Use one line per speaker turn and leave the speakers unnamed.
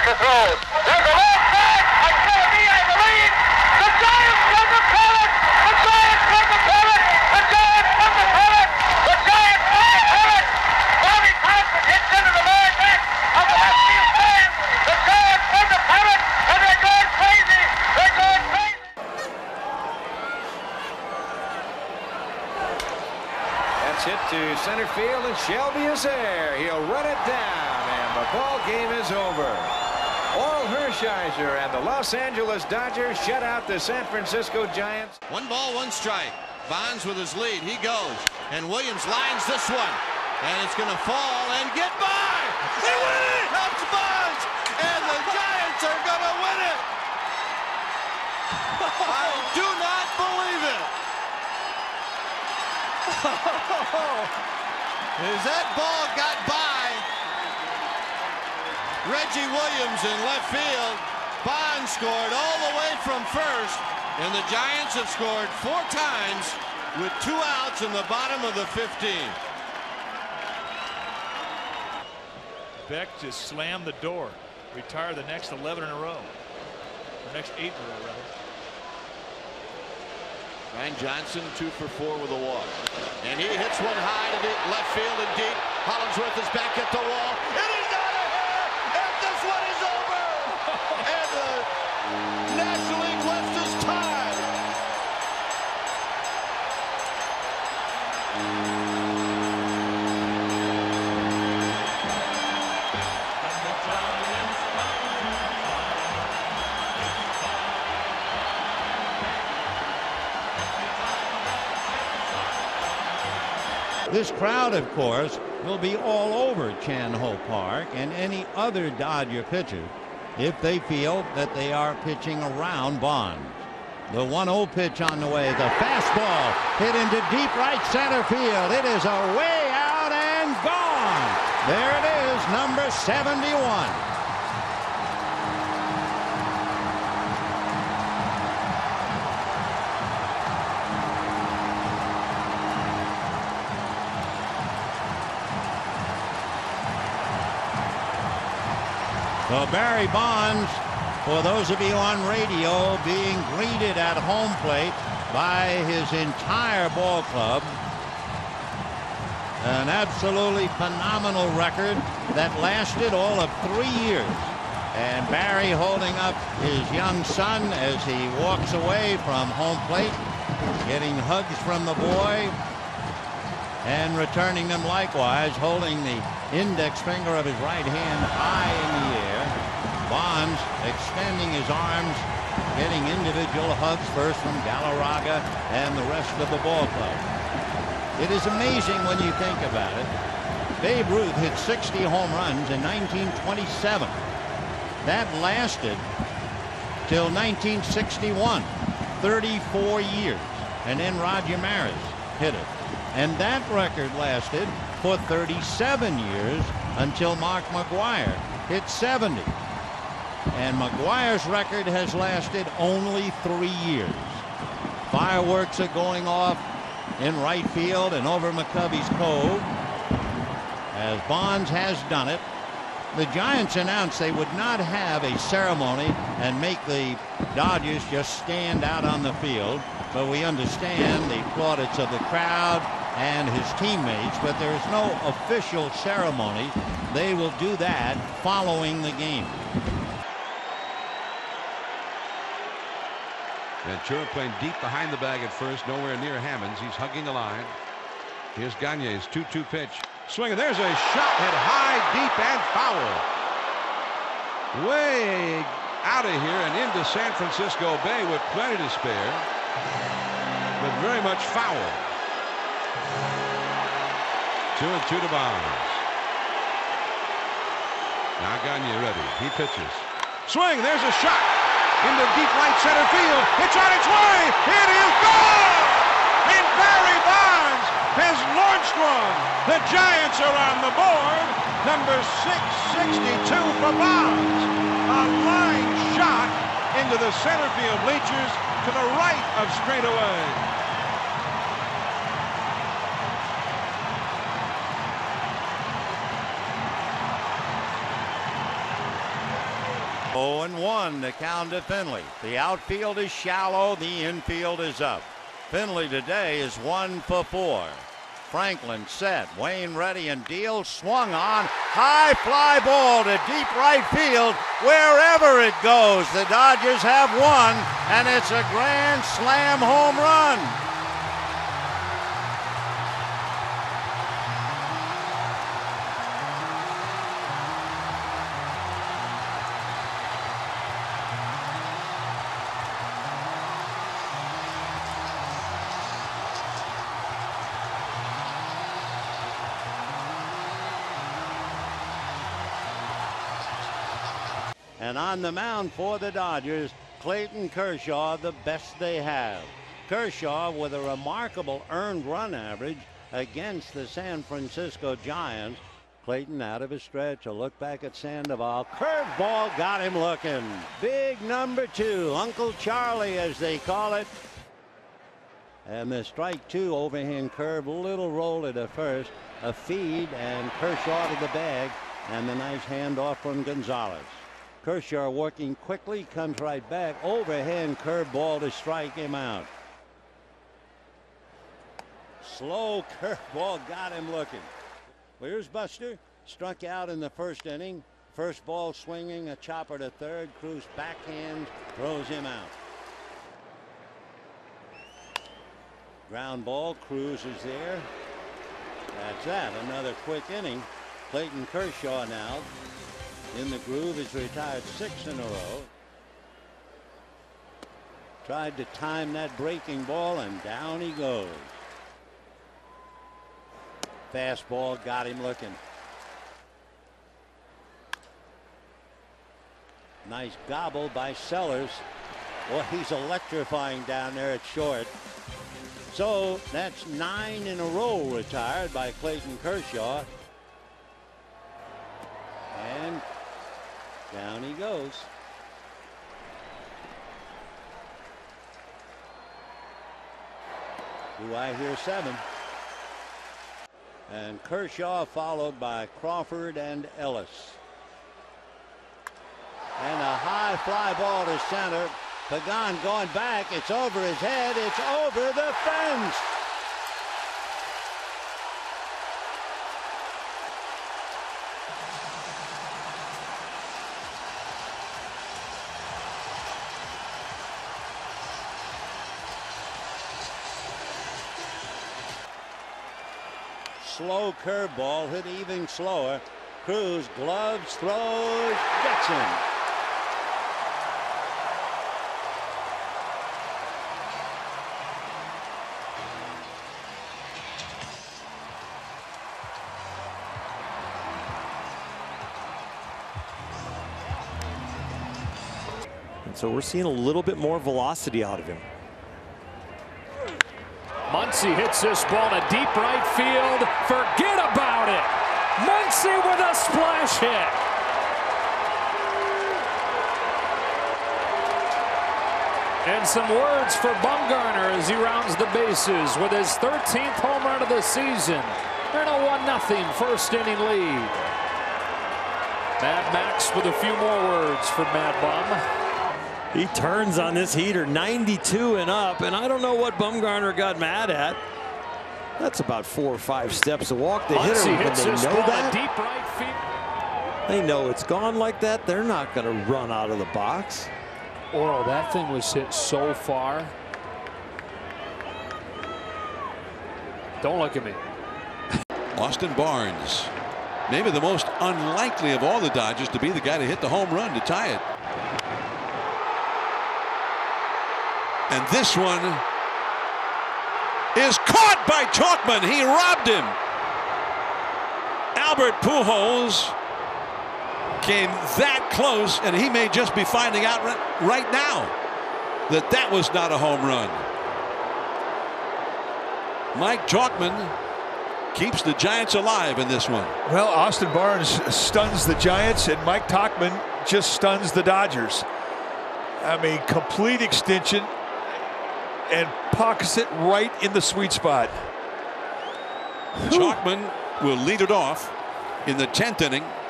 Branca throws. There's a left back. It's going to be, I believe, the Giants win the pennant. The Giants win the pennant. The Giants win the pennant. The Giants win the pennant. Bobby Thomson hits into the very back of the left field stand. The Giants win the pennant, and they're going crazy. They're going crazy.
That's hit to center field, and Shelby is there. He'll run it down, and the ball game is over. Orel Hershiser and the Los Angeles Dodgers shut out the San Francisco Giants.
One ball, one strike. Bonds with his lead. He goes. And Williams lines this one. And it's going to fall and get by. They win it! That's Bonds! And the Giants are going to win it! I do not believe it! As that ball got by Reggie Williams in left field, Bonds scored all the way from first, and the Giants have scored four times with two outs in the bottom of the 15.
Beck just slammed the door. Retire the next 11 in a row. Or next eight in a row, rather.
Brian Johnson, two for four with a walk. And he hits one high to deep, left field and deep. Hollandsworth is back at the wall. This
crowd, of course, will be all over Chan Ho Park and any other Dodger pitcher if they feel that they are pitching around Bonds. The 1-0 pitch on the way. The fastball hit into deep right center field. It is away out and gone. There it is, number 71. So Barry Bonds, for those of you on radio, being greeted at home plate by his entire ball club. An absolutely phenomenal record that lasted all of three years. And Barry holding up his young son as he walks away from home plate, getting hugs from the boy, and returning them likewise, holding the index finger of his right hand high in the air. Bonds extending his arms, getting individual hugs first from Galarraga and the rest of the ball club. It is amazing when you think about it. Babe Ruth hit 60 home runs in 1927. That lasted till 1961, 34 years. And then Roger Maris hit it. And that record lasted for 37 years until Mark McGwire hit 70. And McGwire's record has lasted only three years. Fireworks are going off in right field and over McCovey's Cove. As Bonds has done it, the Giants announced they would not have a ceremony and make the Dodgers just stand out on the field. But we understand the plaudits of the crowd and his teammates, but there is no official ceremony. They will do that following the game.
Ventura playing deep behind the bag at first, nowhere near Hammonds. He's hugging the line. Here's Gagne's 2-2 pitch. Swing, there's a shot hit high, deep, and foul. Way out of here and into San Francisco Bay with plenty to spare, but very much foul. Two and two to Bonds. Now Gagne ready. He pitches. Swing, there's a shot into deep right center field. It's on its way. It is gone. And Barry Bonds has launched one. The Giants are on the board. Number 662 for Bonds. A line shot into the center field bleachers to the right of straightaway.
0 and 1 the count to Finley. The outfield is shallow, the infield is up. Finley today is 1 for 4. Franklin set, Wayne ready and deal swung on. High fly ball to deep right field. Wherever it goes, the Dodgers have won, and it's a grand slam home run. And on the mound for the Dodgers, Clayton Kershaw, the best they have. Kershaw with a remarkable earned run average against the San Francisco Giants. Clayton out of his stretch, a look back at Sandoval. Curveball got him looking. Big number two, Uncle Charlie as they call it. And the strike two overhand curve, little roll at first, a feed, and Kershaw to the bag, and the nice handoff from Gonzalez. Kershaw working quickly, comes right back. Overhand curveball to strike him out. Slow curveball got him looking. Here's Buster. Struck out in the first inning. First ball swinging, a chopper to third. Cruz backhand throws him out. Ground ball. Cruz is there. That's that. Another quick inning. Clayton Kershaw now in the groove. He's retired six in a row. Tried to time that breaking ball, and down he goes. Fastball got him looking. Nice gobble by Sellers. Well, he's electrifying down there at short. So that's nine in a row retired by Clayton Kershaw. And down he goes. Do I hear seven? And Kershaw followed by Crawford and Ellis. And a high fly ball to center. Pagan going back. It's over his head. It's over the fence. Slow curveball hit even slower. Cruz gloves, throws, gets him.
And so we're seeing a little bit more velocity out of him.
Muncy hits this ball to deep right field. Forget about it. Muncy with a splash hit. And some words for Bumgarner as he rounds the bases with his 13th home run of the season. And a 1-0 first inning lead. Mad Max with a few more words for Mad Bum.
He turns on this heater 92 and up, and I don't know what Bumgarner got mad at. That's about four or five steps to walk. The hitter,
Muncy
when they know that,
deep right field.
they know it's gone like that. They're not going to run out of the box.
Oro, that thing was hit so far. Don't look at me.
Austin Barnes, maybe the most unlikely of all the Dodgers to be the guy to hit the home run to tie it. And this one is caught by Tauchman. He robbed him. Albert Pujols came that close, and he may just be finding out right now that that was not a home run. Mike Tauchman keeps the Giants alive in this one.
Well, Austin Barnes stuns the Giants, and Mike Tauchman just stuns the Dodgers. I mean, complete extension and pockets it right in the sweet spot.
Tauchman will lead it off in the 10th inning